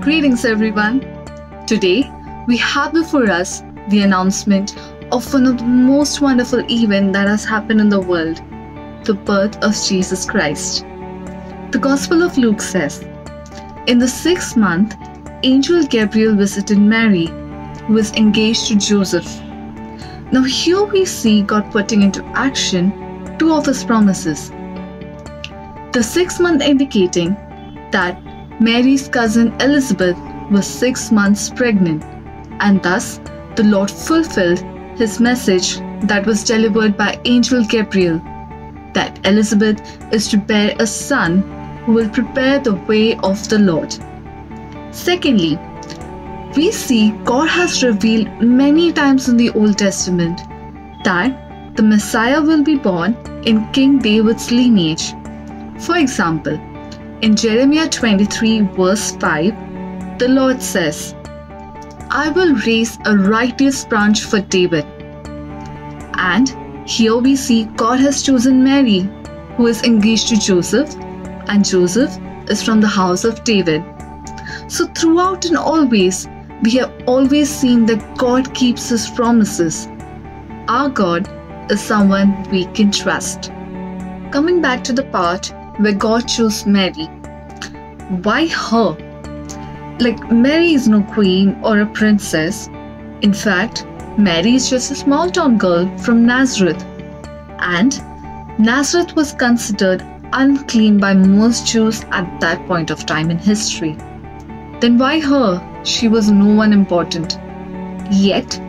Greetings, everyone. Today, we have before us the announcement of one of the most wonderful events that has happened in the world the birth of Jesus Christ. The Gospel of Luke says, In the sixth month, Angel Gabriel visited Mary, who was engaged to Joseph. Now, here we see God putting into action two of his promises. The sixth month indicating that Mary's cousin Elizabeth was six months pregnant, and thus the Lord fulfilled his message that was delivered by Angel Gabriel that Elizabeth is to bear a son who will prepare the way of the Lord. Secondly, we see God has revealed many times in the Old Testament that the Messiah will be born in King David's lineage. For example, in Jeremiah 23, verse 5, the Lord says, I will raise a righteous branch for David. And here we see God has chosen Mary, who is engaged to Joseph, and Joseph is from the house of David. So, throughout and always, we have always seen that God keeps His promises. Our God is someone we can trust. Coming back to the part where God chose Mary, why her? Like, Mary is no queen or a princess. In fact, Mary is just a small town girl from Nazareth. And Nazareth was considered unclean by most Jews at that point of time in history. Then why her? She was no one important. Yet,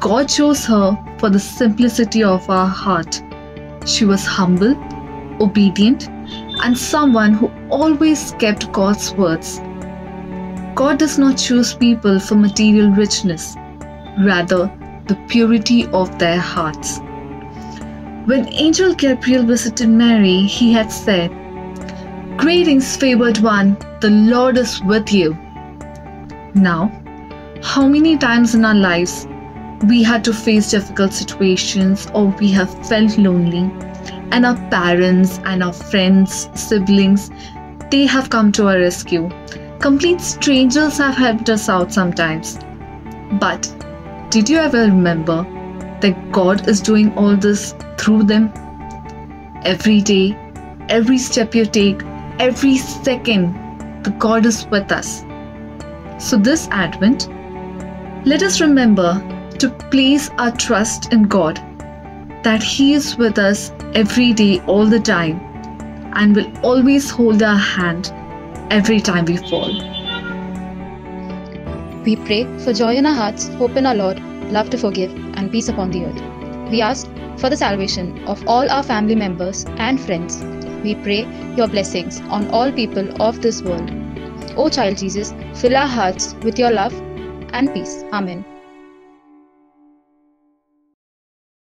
God chose her for the simplicity of her heart. She was humble, obedient, and someone who always kept God's words. God does not choose people for material richness, rather, the purity of their hearts. When Angel Gabriel visited Mary, he had said, Greetings, favored one, the Lord is with you. Now, how many times in our lives we had to face difficult situations or we have felt lonely, and our parents and our friends, siblings, they have come to our rescue. Complete strangers have helped us out sometimes. But did you ever remember that God is doing all this through them? Every day, every step you take, every second, the God is with us. So, this Advent, let us remember to place our trust in God, that He is with us every day, all the time, and will always hold our hand every time we fall. We pray for joy in our hearts, hope in our Lord, love to forgive, and peace upon the earth. We ask for the salvation of all our family members and friends. We pray your blessings on all people of this world. O child Jesus, fill our hearts with your love and peace. Amen.